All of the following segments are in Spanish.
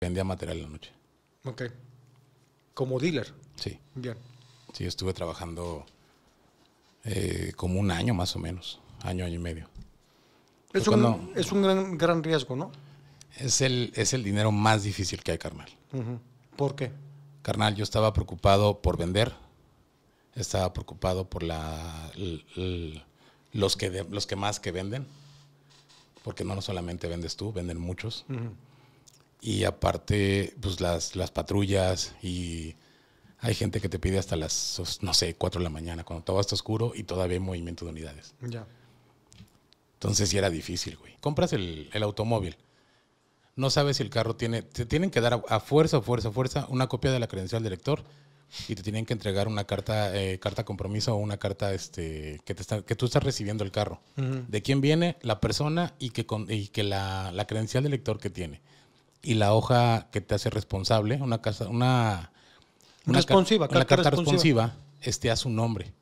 Vendía material en la noche. Ok. Como dealer. Sí. Bien. Sí, estuve trabajando eh, como un año más o menos. Año, año y medio. Es un, es un gran, gran riesgo, ¿no? Es el, es el dinero más difícil que hay, carnal. ¿Por qué? Carnal, yo estaba preocupado por vender. Estaba preocupado por la, l- l- los, que de- los que más que venden. Porque no solamente vendes tú, venden muchos. Ujú. Y aparte, pues las, las patrullas y hay gente que te pide hasta las, no sé, 4 de la mañana, cuando todo está oscuro y todavía hay movimiento de unidades. Ya. Entonces sí era difícil, güey. Compras el, el automóvil. No sabes si el carro tiene... Te tienen que dar a, a fuerza, fuerza, fuerza una copia de la credencial del lector y te tienen que entregar una carta, eh, carta compromiso o una carta este, que, te está- que tú estás recibiendo el carro. De quién viene, la persona y que, con- y que la, la credencial del lector que tiene. Y la hoja que te hace responsable, una casa, una... una Responsiva, una carta responsiva. responsiva, esté a su nombre.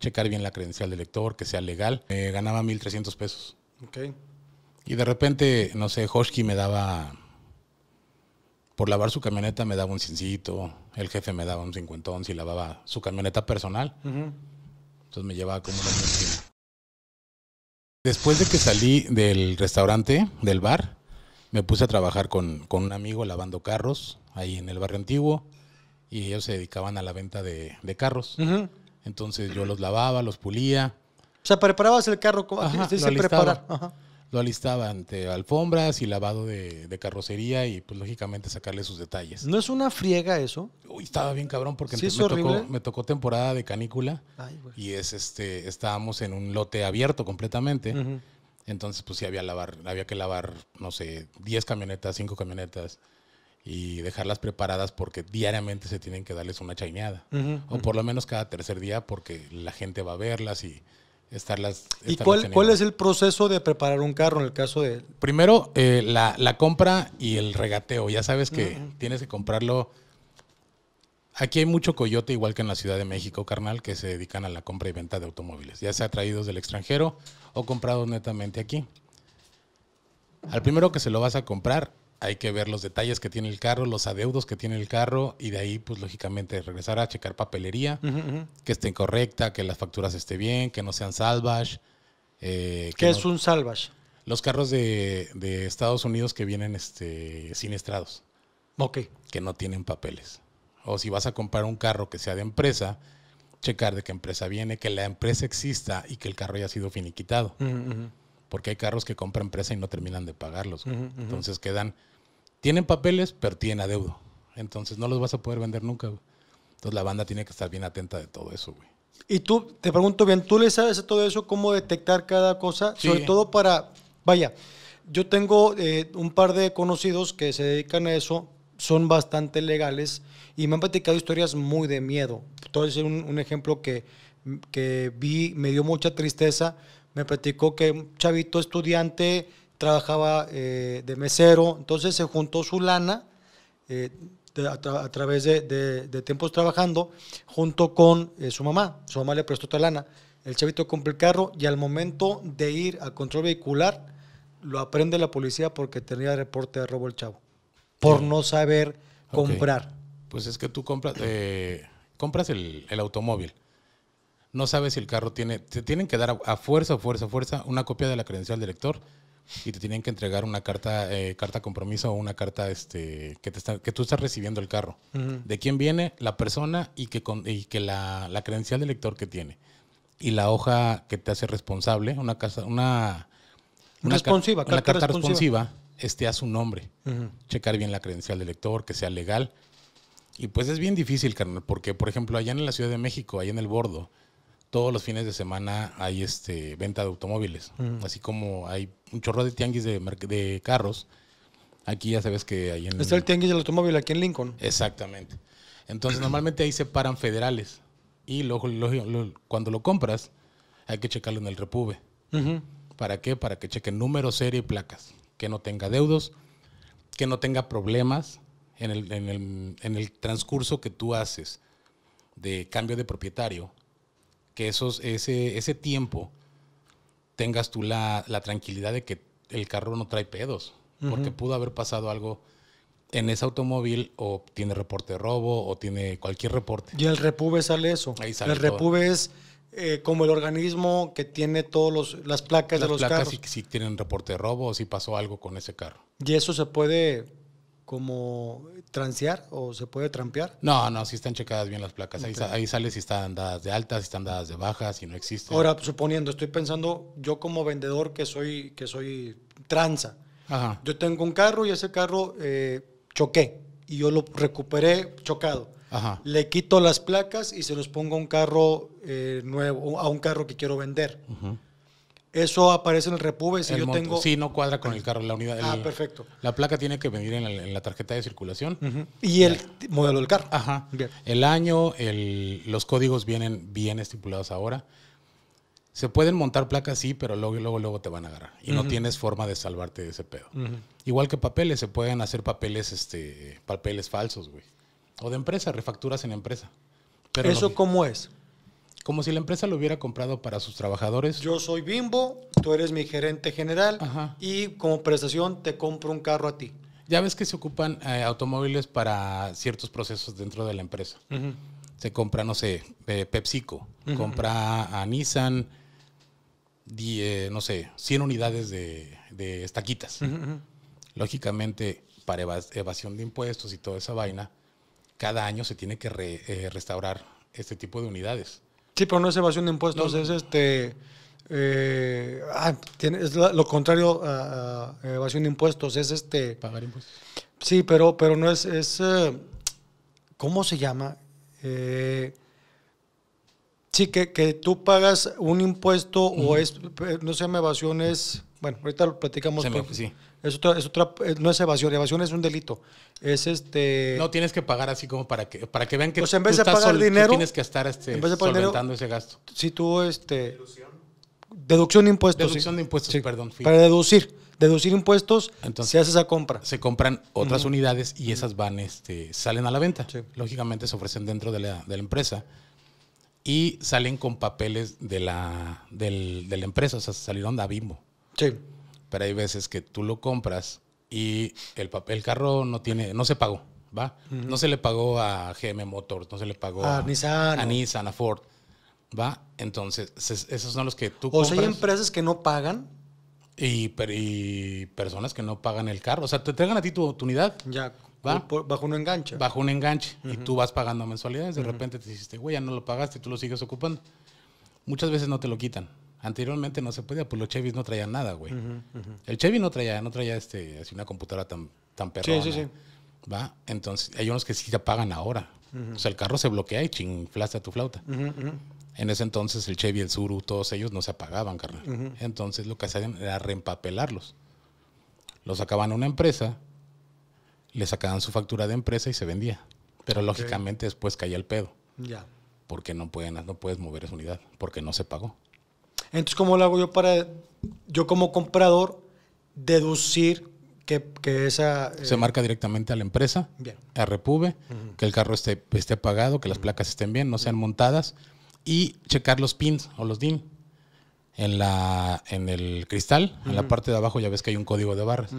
Checar bien la credencial del lector, que sea legal. Eh, ganaba 1.300 pesos. Ok. Y de repente, no sé, Hoshki me daba, por lavar su camioneta me daba un cincito, el jefe me daba un cincuentón si lavaba su camioneta personal, entonces me llevaba como una. Después de que salí del restaurante, del bar, me puse a trabajar con, con un amigo lavando carros ahí en el barrio antiguo y ellos se dedicaban a la venta de, de carros. Entonces yo los lavaba, los pulía, O sea, preparabas el carro. como- Ajá, se dice lo alistaba. preparar. Ajá. Lo alistaba ante alfombras y lavado de, de carrocería y pues lógicamente sacarle sus detalles. ¿No es una friega eso? Uy, estaba bien cabrón porque ¿Sí es me, tocó, me tocó temporada de canícula Ay, y es este estábamos en un lote abierto completamente. Entonces pues sí había lavar, había que lavar, no sé, 10 camionetas, 5 camionetas y dejarlas preparadas porque diariamente se tienen que darles una chaineada. O por lo menos cada tercer día porque la gente va a verlas y estarlas ¿Y cuál, cuál es el proceso de preparar un carro en el caso de... Primero, eh, la, la compra y el regateo. Ya sabes que tienes que comprarlo. Aquí hay mucho coyote, igual que en la Ciudad de México, carnal, que se dedican a la compra y venta de automóviles, ya sea traídos del extranjero o comprados netamente aquí. Al primero que se lo vas a comprar, hay que ver los detalles que tiene el carro, los adeudos que tiene el carro, y de ahí, pues lógicamente, regresar a checar papelería, que esté correcta, que las facturas estén bien, que no sean salvage. eh, que ¿Qué no- es un salvage? los carros de, de Estados Unidos que vienen este, siniestrados, Ok. que no tienen papeles. O si vas a comprar un carro que sea de empresa, checar de qué empresa viene, que la empresa exista y que el carro haya sido finiquitado. Porque hay carros que compra empresa y no terminan de pagarlos. Entonces quedan, tienen papeles, pero tienen adeudo. Entonces no los vas a poder vender nunca. güey. Entonces la banda tiene que estar bien atenta de todo eso, güey. Y tú, te pregunto bien, ¿tú le sabes a todo eso cómo detectar cada cosa? Sí. Sobre todo para, vaya, yo tengo eh, un par de conocidos que se dedican a eso, son bastante legales y me han platicado historias muy de miedo. Entonces, un, un ejemplo que, que vi, me dio mucha tristeza, me platicó que un chavito estudiante trabajaba eh, de mesero, entonces se juntó su lana eh, a través de, de- de tiempos trabajando junto con eh, su mamá. Su mamá le prestó otra lana. El chavito compra el carro y al momento de ir a control vehicular lo aprende la policía porque tenía reporte de robo el chavo. Por no saber comprar. Pues es que tú compras, eh, compras el, el automóvil. No sabes si el carro tiene. Te tienen que dar a, a fuerza, fuerza, fuerza una copia de la credencial del lector y te tienen que entregar una carta, eh, carta compromiso o una carta este, que, te está- que tú estás recibiendo el carro. De quién viene, la persona y que, con- y que la, la credencial del lector que tiene. Y la hoja que te hace responsable, una casa, una. una Responsiva, una carta carta responsiva. responsiva, esté a su nombre Ujú. checar bien la credencial del lector, que sea legal. Y pues es bien difícil, carnal, porque por ejemplo allá en la Ciudad de México, allá en el Bordo, todos los fines de semana hay este venta de automóviles, así como hay un chorro de tianguis de, carros. Aquí ya sabes que hay en Está el tianguis del automóvil aquí en Lincoln. Exactamente. Entonces, normalmente ahí se paran federales. Y luego, cuando lo compras, hay que checarlo en el Repube. ¿Para qué? Para que chequen número, serie y placas. Que no tenga deudos, que no tenga problemas en el, en el- en el transcurso que tú haces de cambio de propietario. Que esos, ese, ese tiempo tengas tú la, la tranquilidad de que el carro no trae pedos. Porque pudo haber pasado algo en ese automóvil o tiene reporte de robo o tiene cualquier reporte. Y el repube sale eso. Ahí sale el todo. repube es eh, como el organismo que tiene todas las placas Las de los placas carros. si, si tienen reporte de robo o si pasó algo con ese carro. Y eso se puede como transear o se puede trampear. No, no, si están checadas bien las placas. Ahí, sa- ahí sale si están dadas de altas, si están dadas de bajas, si no existen. Ahora, suponiendo, estoy pensando yo como vendedor que soy, que soy tranza. Ajá. Yo tengo un carro y ese carro eh, choqué y yo lo recuperé chocado. Ajá. Le quito las placas y se los pongo a un carro eh, nuevo, a un carro que quiero vender. Eso aparece en el repube si El yo monto- tengo... Sí, no cuadra con el carro, la unidad. Ah, el- perfecto. La placa tiene que venir en la, en la tarjeta de circulación. Y el modelo del carro. Ajá. Bien. El año, el- los códigos vienen bien estipulados ahora. Se pueden montar placas, sí, pero luego, luego, luego te van a agarrar. Y no tienes forma de salvarte de ese pedo. Igual que papeles, se pueden hacer papeles, este, papeles falsos, güey. O de empresa, refacturas en empresa. Pero ¿Eso no- cómo es? como si la empresa lo hubiera comprado para sus trabajadores. Yo soy Bimbo, tú eres mi gerente general Ajá. y como prestación te compro un carro a ti. Ya ves que se ocupan eh, automóviles para ciertos procesos dentro de la empresa. Se compra, no sé, eh, PepsiCo, compra a Nissan, di- eh, no sé, 100 unidades de, de estaquitas. Lógicamente, para eva- evasión de impuestos y toda esa vaina, cada año se tiene que re- eh, restaurar este tipo de unidades. Sí, pero no es evasión de impuestos, No. es este... eh, ah, tiene- es la- lo contrario a, a evasión de impuestos, es este... Pagar impuestos. Sí, pero, pero no es... es eh, ¿Cómo se llama? Eh, sí, que, que tú pagas un impuesto o es... No se llama evasión, es... Bueno, ahorita lo platicamos. Me- sí. Es otra, es otra, eh, no es evasión, evasión es un delito. Es este... No tienes que pagar así como para que para que vean que sea, en vez tú de pagar tú dinero, tienes que estar este, en vez de pagar dinero, solventando ese gasto. si tú, este... Deducción de impuestos. Deducción sí. de impuestos, Sí, perdón, fui. Para deducir. Deducir impuestos, Entonces- se hace esa compra. se compran otras unidades y esas van, este, salen a la venta. Sí. Lógicamente se ofrecen dentro de la, de la empresa y salen con papeles de la, del- de la empresa, o sea, salieron a Bimbo. Sí. Pero hay veces que tú lo compras y el, papel, el carro no tiene, no se pagó, ¿va? No se le pagó a GM Motors, no se le pagó A a, Nissan, a Nissan, a Ford, ¿va? Entonces, esos son los que tú O sea, hay compras. empresas que no pagan. y, per- y personas que no pagan el carro. O sea, te entregan a ti tu, tu unidad Ya, Va. por- bajo un enganche. bajo un enganche y tú vas pagando mensualidades. De repente te dijiste, güey, ya no lo pagaste, tú lo sigues ocupando. Muchas veces no te lo quitan. Anteriormente no se podía, pues los Chevys no traían nada, güey. El Chevy no traía, no traía este, así una computadora tan, tan perrona. sí, sí. ¿Va? Entonces, hay unos que sí te pagan ahora. O sea, el carro se bloquea y chinflaste a tu flauta. En ese entonces el Chevy, el Suru, todos ellos no se apagaban, carnal. Entonces lo que hacían era reempapelarlos. Los sacaban a una empresa, le sacaban su factura de empresa y se vendía. Pero lógicamente después caía el pedo, Ya. porque no, pueden, no puedes mover esa unidad, porque no se pagó. Entonces, ¿cómo lo hago yo para, yo como comprador, deducir que, que esa... eh, Se marca directamente a la empresa, Bien. a Repube, que el carro esté, esté pagado, que las placas estén bien, no sean montadas, y checar los pins o los DIN. En, la, en el cristal, en la parte de abajo ya ves que hay un código de barras.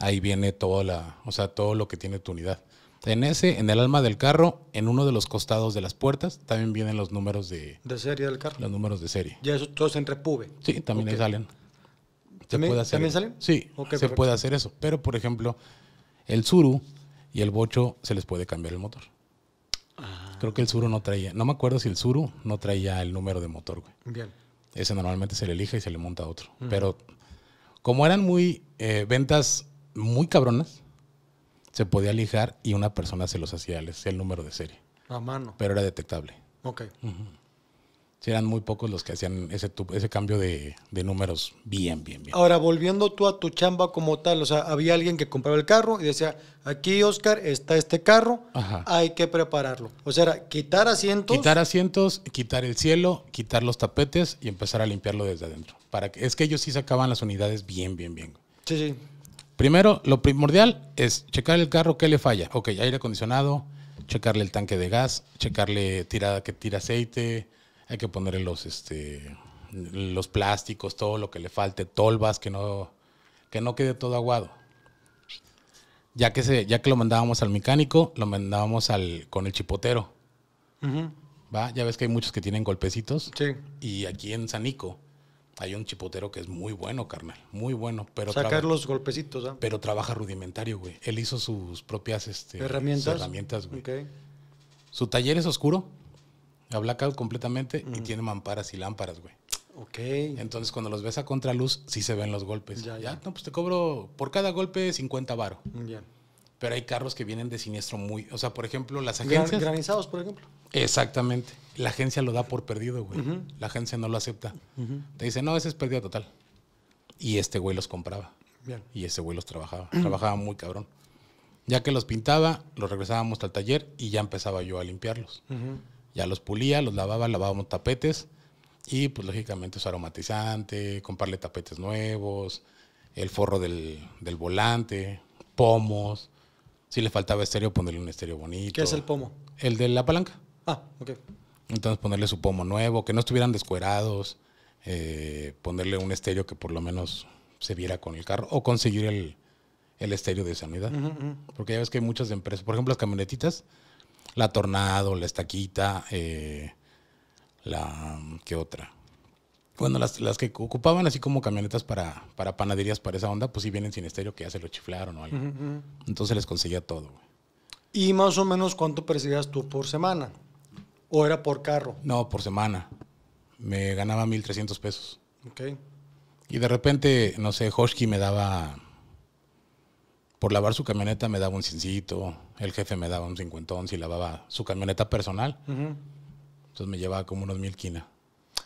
Ahí viene toda la, o sea, todo lo que tiene tu unidad. En ese, en el alma del carro, en uno de los costados de las puertas, también vienen los números de, De serie del carro. los números de serie. Ya eso todo es en repube. Sí, también salen. Se ¿También- puede hacer también eso. salen? Sí, se perfecto. puede hacer eso. Pero, por ejemplo, el Suru y el Bocho se les puede cambiar el motor. Ah. Creo que el Suru no traía, no me acuerdo si el Suru no traía el número de motor, güey. Bien. Ese normalmente se le elige y se le monta otro. Pero como eran muy eh, ventas muy cabronas, se podía lijar y una persona se los hacía el, el número de serie. A mano. Pero era detectable. Ok. Sí, eran muy pocos los que hacían ese, ese cambio de, de números bien, bien, bien. Ahora, volviendo tú a tu chamba como tal, o sea, había alguien que compraba el carro y decía, aquí, Oscar, está este carro, Ajá. hay que prepararlo. O sea, era quitar asientos. Quitar asientos, quitar el cielo, quitar los tapetes y empezar a limpiarlo desde adentro. Para que, es que ellos sí sacaban las unidades bien, bien, bien. Sí, sí. Primero, lo primordial es checar el carro, ¿qué le falla? Ok, aire acondicionado, checarle el tanque de gas, checarle tirada que tira aceite, hay que ponerle los, este, los plásticos, todo lo que le falte, tolvas, que no, que no quede todo aguado. Ya que, se, ya que lo mandábamos al mecánico, lo mandábamos al, con el chipotero. ¿va? Ya ves que hay muchos que tienen golpecitos. Sí. Y aquí en Sanico hay un chipotero que es muy bueno, carnal. Muy bueno. Pero, Sacar los golpecitos, ¿ah? pero trabaja rudimentario, güey. Él hizo sus propias este, Herramientas. herramientas, güey. Su taller es oscuro, blackout completamente y tiene mamparas y lámparas, güey. Ok. Entonces, cuando los ves a contraluz, sí se ven los golpes. Ya, Ya, ya. no, pues te cobro por cada golpe 50 varo. Bien. Pero hay carros que vienen de siniestro muy. O sea, por ejemplo, las agencias. granizados, por ejemplo. Exactamente. La agencia lo da por perdido, güey. La agencia no lo acepta. Te dice, no, ese es pérdida total. Y este güey los compraba. Bien. Y ese güey los trabajaba. trabajaba muy cabrón. Ya que los pintaba, los regresábamos al taller y ya empezaba yo a limpiarlos. Ya los pulía, los lavaba, lavábamos tapetes y pues lógicamente su aromatizante, comprarle tapetes nuevos, el forro del, del volante, pomos. Si le faltaba estéreo, ponerle un estéreo bonito. ¿Qué es el pomo? El de la palanca. Ah, ok. Entonces ponerle su pomo nuevo, que no estuvieran descuerados, eh, ponerle un estéreo que por lo menos se viera con el carro o conseguir el, el estéreo de sanidad. Porque ya ves que hay muchas empresas, por ejemplo las camionetitas, la Tornado, la Estaquita, eh, la... ¿qué otra? Bueno, las, las que ocupaban así como camionetas para, para panaderías para esa onda, pues sí vienen sin estéreo que ya se lo chiflaron o algo. Entonces les conseguía todo. ¿Y más o menos cuánto percibías tú por semana? ¿O era por carro? No, por semana. Me ganaba 1.300 pesos. Ok. Y de repente, no sé, Hoshki me daba, por lavar su camioneta me daba un cincito, el jefe me daba un cincuentón si lavaba su camioneta personal. Ujú. Entonces me llevaba como unos mil quina.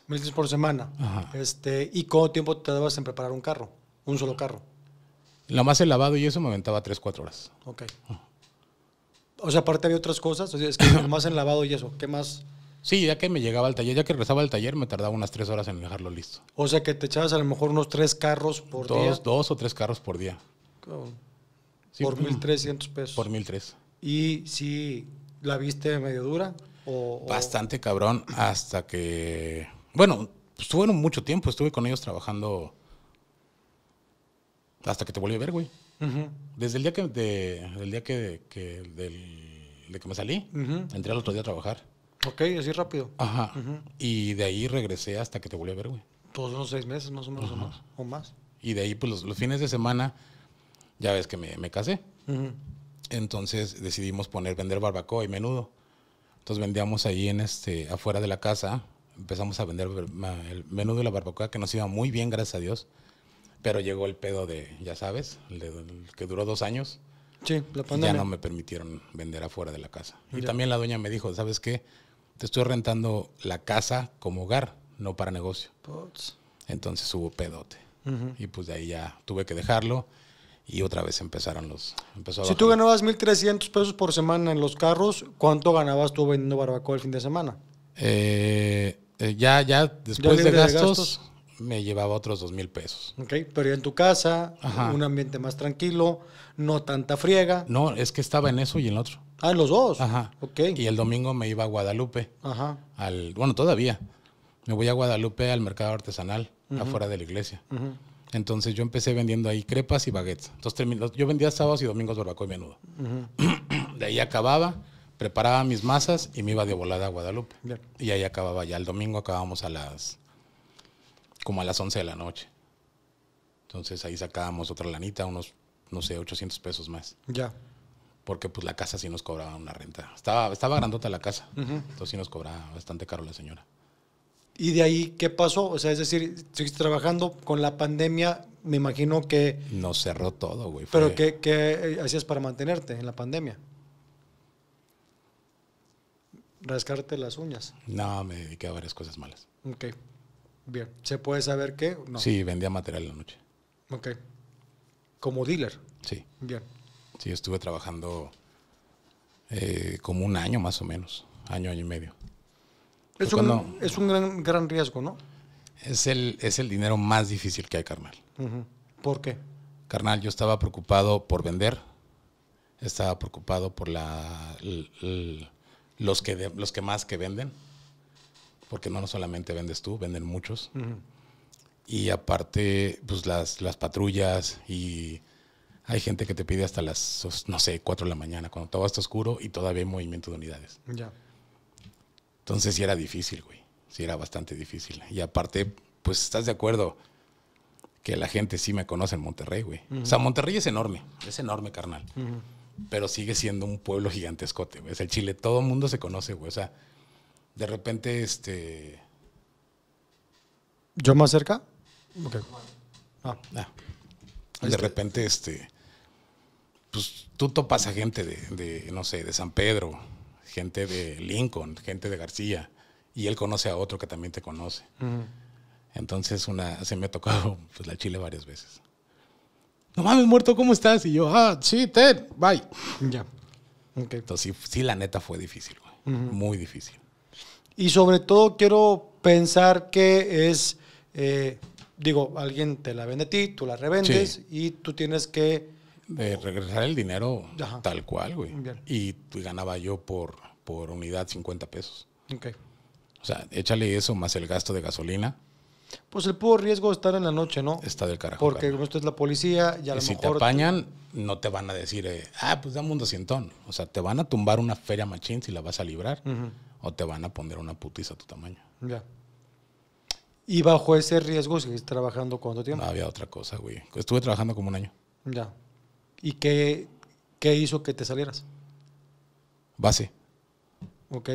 Mil por semana. Ajá. Este, ¿Y cuánto tiempo te dabas en preparar un carro? Un solo carro. Lo más el lavado y eso me aventaba 3, 4 horas. Ok. O sea, aparte había otras cosas. O sea, es que más en lavado y eso. ¿Qué más? Sí, ya que me llegaba al taller, ya que regresaba al taller, me tardaba unas 3 horas en dejarlo listo. O sea, que te echabas a lo mejor unos tres carros por dos, día. dos o tres carros por día. Oh, Sí, por mm, 1.300 pesos. Por mil tres. ¿Y si la viste medio dura? O, Bastante cabrón hasta que... Bueno, estuvieron mucho tiempo, estuve con ellos trabajando hasta que te volví a ver, güey. Desde el día que, de, del día que, que- del- de que me salí, entré al otro día a trabajar. Ok, así rápido. Ajá. Y de ahí regresé hasta que te volví a ver, güey. Todos unos seis meses más o menos o más. O más. Y de ahí, pues los, los fines de semana, ya ves que me, me casé. Entonces decidimos poner, vender barbacoa y menudo. Entonces vendíamos ahí en este, afuera de la casa. Empezamos a vender el menudo y la barbacoa, que nos iba muy bien, gracias a Dios. Pero llegó el pedo de, ya sabes, el, de- el que duró dos años. Sí, la Y ya pandemia. no me permitieron vender afuera de la casa. Y Ya. también la dueña me dijo, ¿sabes qué? Te estoy rentando la casa como hogar, no para negocio. Entonces hubo pedote. Y pues de ahí ya tuve que dejarlo. Y otra vez empezaron los... Empezó a Si bajar. tú ganabas 1.300 pesos por semana en los carros, ¿cuánto ganabas tú vendiendo barbacoa el fin de semana? Eh, eh, ya, ya después de gastos. Me llevaba otros dos mil pesos. ¿Ok? Pero ya en tu casa, Ajá. un ambiente más tranquilo, no tanta friega. No, es que estaba en eso y en el otro. Ah, en los dos. Ajá. Ok. Y el domingo me iba a Guadalupe. Ajá. Al, bueno, todavía. Me voy a Guadalupe al mercado artesanal, afuera de la iglesia. Entonces yo empecé vendiendo ahí crepas y baguettes. Entonces yo vendía sábados y domingos barbacoa y menudo. De ahí acababa, preparaba mis masas y me iba de volada a Guadalupe. Bien. Y ahí acababa ya. El domingo acabábamos a las. Como a las 11 de la noche. Entonces ahí sacábamos otra lanita, unos, no sé, 800 pesos más. Ya. Porque pues la casa sí nos cobraba una renta. Estaba, estaba grandota la casa. Entonces sí nos cobraba bastante caro la señora. ¿Y de ahí qué pasó? O sea, es decir, seguiste trabajando con la pandemia, me imagino que... Nos cerró todo, güey. ¿Pero qué, qué hacías para mantenerte en la pandemia? Rascarte las uñas. No, me dediqué a varias cosas malas. Ok. Bien. ¿Se puede saber qué? No. Sí, vendía material en la noche. Ok. Como dealer. Sí. Bien. Sí, estuve trabajando eh, como un año más o menos. Año, año y medio. Es un, es un gran, gran riesgo, ¿no? Es el, es el dinero más difícil que hay, carnal. ¿Por qué? Carnal, yo estaba preocupado por vender. Estaba preocupado por la, l- l- los, que de- los que más que venden. Porque no, solamente vendes tú, venden muchos. Ujú. Y aparte, pues las, las patrullas y Hay gente que te pide hasta las, no sé, 4 de la mañana, cuando todo está oscuro y todavía hay movimiento de unidades. Ya. Entonces sí era difícil, güey. Sí era bastante difícil. Y aparte, pues estás de acuerdo que la gente sí me conoce en Monterrey, güey. O sea, Monterrey es enorme, es enorme, carnal. Pero sigue siendo un pueblo gigantescote, güey. Es el Chile, todo el mundo se conoce, güey. O sea, de repente, este... ¿Yo más cerca? Ok. Ah, ah, de repente, este... Pues tú topas a gente de, de, no sé, de San Pedro, gente de Lincoln, gente de García, y él conoce a otro que también te conoce. Entonces una, se me ha tocado pues, la chile varias veces. No mames, muerto, ¿cómo estás? Y yo, ah, sí, Ted, bye. ya. Entonces sí, sí, la neta fue difícil, güey. Muy difícil. Y sobre todo quiero pensar que es, eh, digo, alguien te la vende a ti, tú la revendes Sí. y tú tienes que... De regresar el dinero Ajá. tal cual, güey. Bien. Y ganaba yo por, por unidad 50 pesos. Ok. O sea, échale eso más el gasto de gasolina, Pues el puro riesgo de estar en la noche, ¿no? está del carajo. Porque como usted es la policía y a lo si mejor... te apañan, no te van a decir, eh, ah, pues dame un doscientón. O sea, te van a tumbar una feria machín si la vas a librar. Ujú, O te van a poner una putiza a tu tamaño. Ya. Y bajo ese riesgo sigues trabajando cuánto No tiempo. había otra cosa, güey. Estuve trabajando como un año. Ya. ¿Y qué, qué hizo que te salieras? Base. Ok.